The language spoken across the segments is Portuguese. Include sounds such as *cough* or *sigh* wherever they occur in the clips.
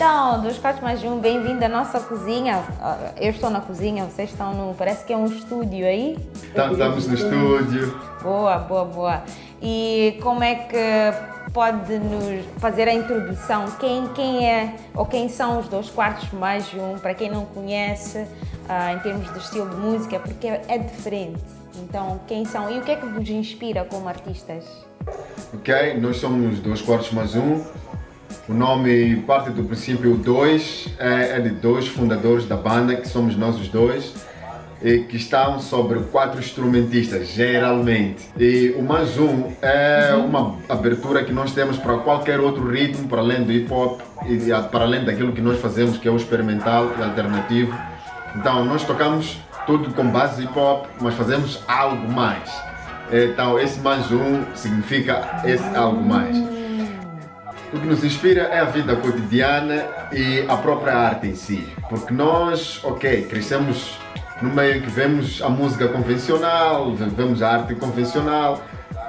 Então, dos quatro mais um, bem-vindo à nossa cozinha. Ah, Eu estou na cozinha, vocês estão no. Parece que é um estúdio aí. Tá- Estamos no estúdio. Boa, boa, boa. E como é que pode nos fazer a introdução? Quem, quem é ou quem são os dois quartos mais um? Para quem não conhece, ah, em termos de estilo de música, porque é diferente. Então, quem são e o que é que vos inspira como artistas? Ok? Nós somos dois quartos mais um. O nome parte do princípio 2, é, é de dois fundadores da banda, que somos nós os dois, e que estão sobre quatro instrumentistas, geralmente. E o mais um é uma abertura que nós temos para qualquer outro ritmo, para além do hip hop e para além daquilo que nós fazemos, que é o experimental e alternativo. Então, nós tocamos tudo com base hip hop, mas fazemos algo mais. Então, esse mais um significa esse algo mais. O que nos inspira é a vida cotidiana e a própria arte em si. Porque nós, ok, crescemos no meio que vemos a música convencional, vemos a arte convencional.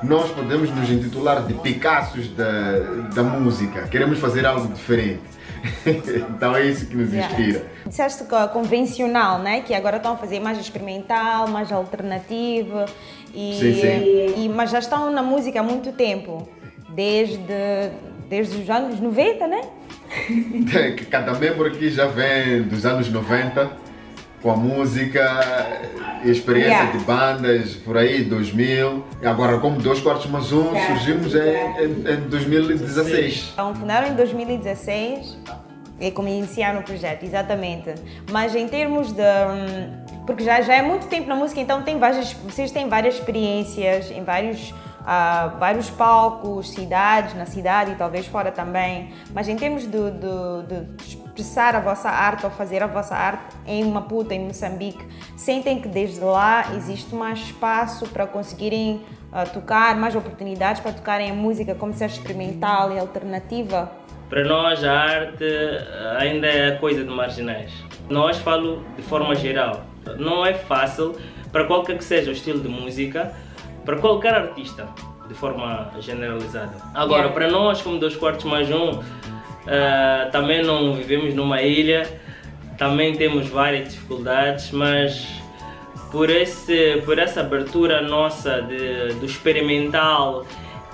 Nós podemos nos intitular de Picassos da, da música. Queremos fazer algo diferente. *laughs* então é isso que nos Yeah. inspira. Disseste que é convencional, né? Que agora estão a fazer mais experimental, mais alternativo. E, Sim, sim. e- mas já estão na música há muito tempo. Desde, desde os anos 90, né? que Cada membro aqui já vem dos anos 90 com a música e experiência Yeah. de bandas por aí, 2000. E agora, como dois quartos mais um, surgimos em, em, em 2016. Então, fundaram em 2016 e como iniciaram o projeto, exatamente. Mas em termos de. hum, Porque já, já é muito tempo na música, então tem várias, vocês têm várias experiências em vários, ah, vários palcos, cidades, na cidade e talvez fora também. Mas em termos de, de- de expressar a vossa arte ou fazer a vossa arte em Maputo, em Moçambique, sentem que desde lá existe mais espaço para conseguirem ah, tocar, mais oportunidades para tocarem a música como ser experimental e alternativa? Para nós, a arte eh, ainda é coisa de marginais. Nós falo de forma geral. Não é fácil para qualquer que seja o estilo de música, para qualquer artista, de forma generalizada. Agora, Yeah. para nós, como dois quartos mais um, eh, também não vivemos numa ilha, também temos várias dificuldades, mas por, esse, por essa abertura nossa de, do experimental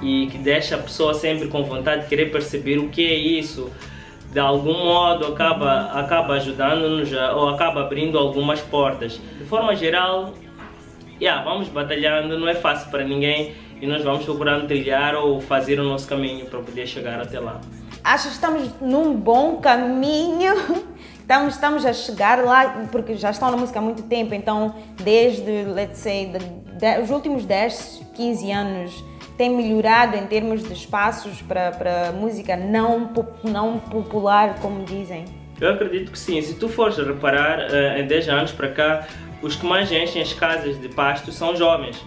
e que deixa a pessoa sempre com vontade de querer perceber o que é isso, de algum modo acaba, acaba ajudando-nos ou acaba abrindo algumas portas. De forma geral, yeah, vamos batalhando, não é fácil para ninguém e nós vamos procurando trilhar ou fazer o nosso caminho para poder chegar até lá. Acho que estamos num bom caminho. *laughs* Estamos, estamos a chegar lá, porque já estão na música há muito tempo, então desde, let's say, de, de- os últimos 10, 15 anos tem melhorado em termos de espaços para, música não, não popular, como dizem. Eu acredito que sim. Se tu fores reparar, eh, em 10 anos para cá, os que mais enchem as casas de pasto são jovens.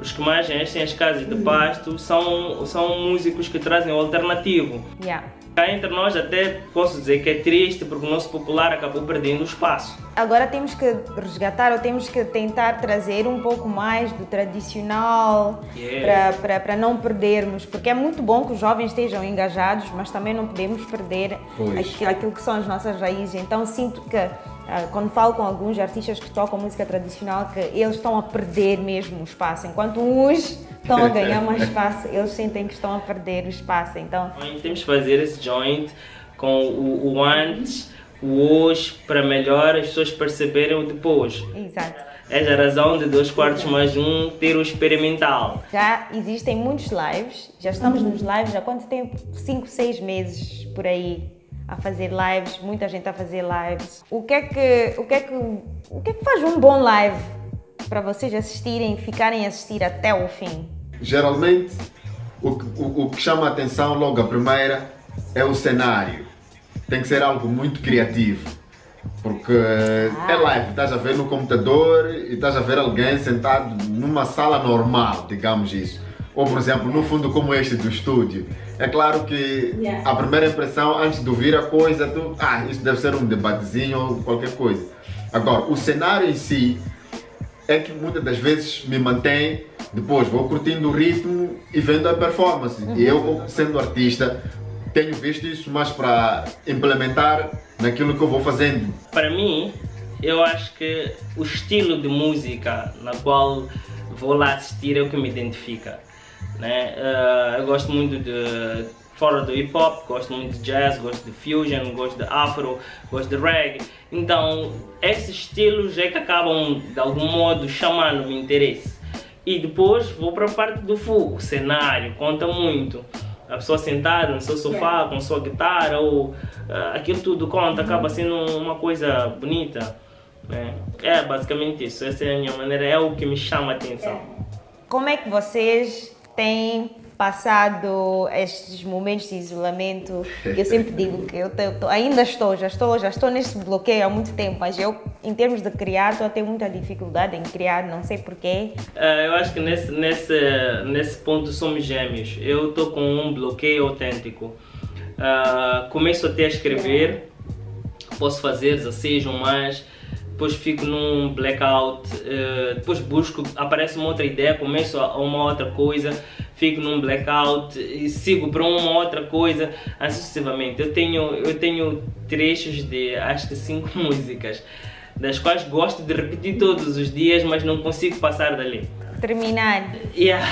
Os que mais enchem as casas de pasto são, são músicos que trazem o alternativo. Yeah. Cá entre nós até posso dizer que é triste porque o nosso popular acabou perdendo o espaço. Agora temos que resgatar ou temos que tentar trazer um pouco mais do tradicional Yeah. para, não perdermos, porque é muito bom que os jovens estejam engajados, mas também não podemos perder aquilo, aquilo que são as nossas raízes. Então sinto que ah, quando falo com alguns artistas que tocam música tradicional, que eles estão a perder mesmo o espaço, enquanto uns estão a ganhar mais espaço, eles sentem que estão a perder o espaço. Então temos que fazer esse joint com o, o antes, o hoje, para melhor as pessoas perceberem o depois. exato. É a razão de dois quartos mais um ter o experimental. Já existem muitos lives, já estamos nos lives há quanto tempo? 5, 6 meses por aí a fazer lives, muita gente a fazer lives. O que é que, o que, é que, o que, é que faz um bom live para vocês assistirem, ficarem a assistir até o fim? Geralmente, o que, o, o que chama a atenção logo a primeira é o cenário. Tem que ser algo muito criativo. Porque é live, estás a ver no computador e estás a ver alguém sentado numa sala normal, digamos isso. Ou, por exemplo, no fundo como este do estúdio. É claro que a primeira impressão, antes de ouvir a coisa, tu, ah, isso deve ser um debatezinho ou qualquer coisa. Agora, o cenário em si é que muitas das vezes me mantém, depois vou curtindo o ritmo e vendo a performance. E eu, sendo artista, tenho visto isso mais para implementar naquilo que eu vou fazendo. Para mim, eu acho que o estilo de música na qual vou lá assistir é o que me identifica. Né? Uh, eu gosto muito de fora do hip hop, gosto muito de jazz, gosto de fusion, gosto de afro, gosto de reggae. Então, esses estilos é que acabam de algum modo chamando o interesse. E depois vou para a parte do fogo, cenário, conta muito. A pessoa sentada no seu sofá com sua guitarra ou uh, aquilo tudo conta, acaba sendo uma coisa bonita. Né? É basicamente isso, essa é a minha maneira, é o que me chama a atenção. Como é que vocês têm passado estes momentos de isolamento, eu sempre digo que eu, tô, ainda estou, já estou, já estou neste bloqueio há muito tempo, mas eu, em termos de criar, estou a ter muita dificuldade em criar, não sei porquê. Uh, eu acho que nesse, nesse, nesse ponto somos gêmeos. Eu estou com um bloqueio autêntico. Uh, começo até a escrever, posso fazer 16 ou mais, depois fico num blackout, uh, depois busco, aparece uma outra ideia, começo a uma outra coisa, fico num blackout e sigo para uma outra coisa, assim sucessivamente. Eu tenho, eu tenho trechos de acho que cinco *laughs* músicas, das quais gosto de repetir todos os dias, mas não consigo passar dali. Terminar. Yeah.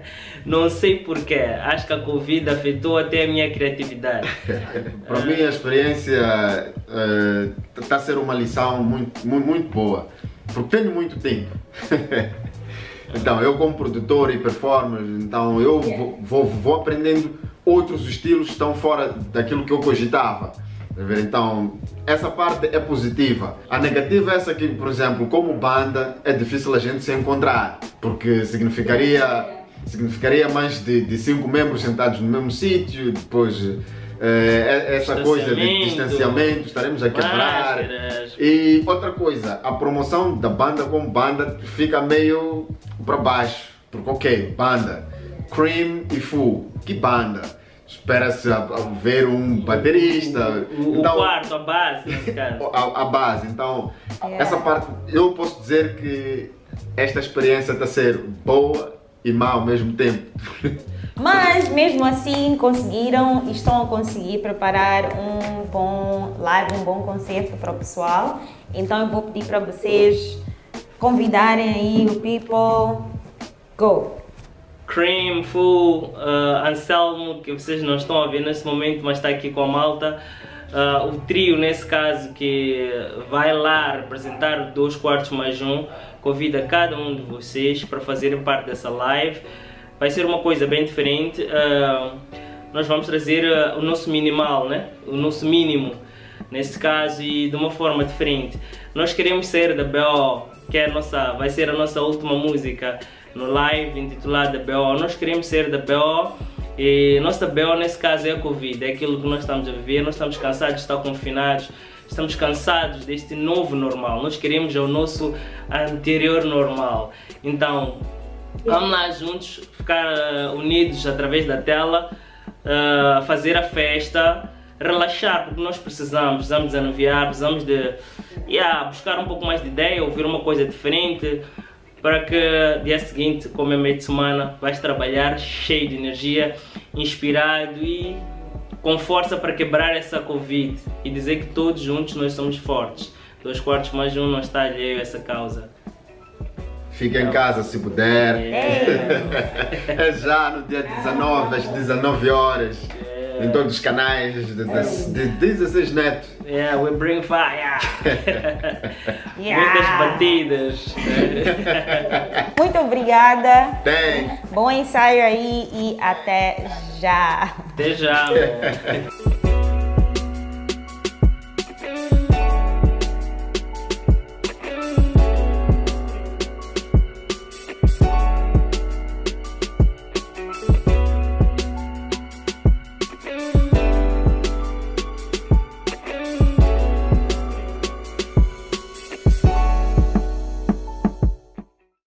*laughs* Não sei porquê, acho que a Covid afetou até a minha criatividade. *laughs* Para mim a experiência está uh, a ser uma lição muito, muito, muito boa, porque tenho muito tempo. *laughs* então eu como produtor e performer, então eu vou, vou, vou aprendendo outros estilos que estão fora daquilo que eu cogitava. Então, essa parte é positiva. A negativa é essa que, por exemplo, como banda, é difícil a gente se encontrar, porque significaria significaria mais de, de cinco membros sentados no mesmo sítio, depois é, essa coisa de distanciamento, estaremos a quebrar. E outra coisa, a promoção da banda como banda fica meio para baixo, porque ok, banda, Cream e Full, que banda? Espera-se ver um baterista. O, então, o quarto, a base, nesse caso. *laughs* A, a base, então, yeah. essa parte, eu posso dizer que esta experiência está a ser boa e má ao mesmo tempo. *laughs* Mas mesmo assim conseguiram e estão a conseguir preparar um bom live, um bom concerto para o pessoal. Então eu vou pedir para vocês convidarem aí o people. Go! Cream, Full, uh, Anselmo, que vocês não estão a ver nesse momento, mas está aqui com a malta. Uh, o trio, nesse caso, que vai lá representar dois quartos mais um, convida cada um de vocês para fazerem parte dessa live. Vai ser uma coisa bem diferente. Uh, nós vamos trazer uh, o nosso minimal, né? o nosso mínimo, nesse caso, e de uma forma diferente. Nós queremos ser da BO, que é nossa, vai ser a nossa última música no live intitulada BO. Nós queremos ser da BO e nossa BO nesse caso é a Covid, é aquilo que nós estamos a viver, nós estamos cansados de estar confinados, estamos cansados deste novo normal, nós queremos o nosso anterior normal. Então, vamos lá juntos, ficar uh, unidos através da tela, uh, fazer a festa, relaxar, porque nós precisamos, precisamos desanuviar, precisamos de yeah, buscar um pouco mais de ideia, ouvir uma coisa diferente, para que dia seguinte, como é meio de semana, vais trabalhar cheio de energia, inspirado e com força para quebrar essa Covid e dizer que todos juntos nós somos fortes. Dois quartos mais um não está alheio a essa causa. Fica em casa se puder. É. *laughs* é já no dia 19, às 19 horas em todos os canais de, de, de 16 netos. Yeah, we bring fire! *laughs* yeah. Muitas batidas. *laughs* Muito obrigada. Tem. Bom ensaio aí e até já. Até já. *laughs*